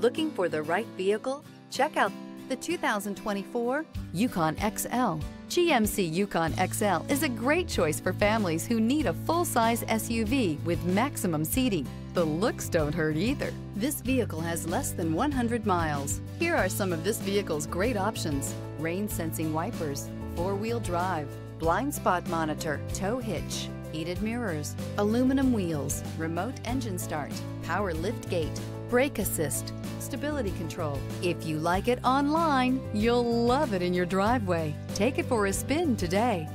Looking for the right vehicle? Check out the 2024 Yukon XL. GMC Yukon XL is a great choice for families who need a full-size SUV with maximum seating. The looks don't hurt either. This vehicle has less than 100 miles. Here are some of this vehicle's great options. Rain sensing wipers, four-wheel drive, blind spot monitor, tow hitch, heated mirrors, aluminum wheels, remote engine start, power lift gate, brake assist, stability control. If you like it online, you'll love it in your driveway. Take it for a spin today.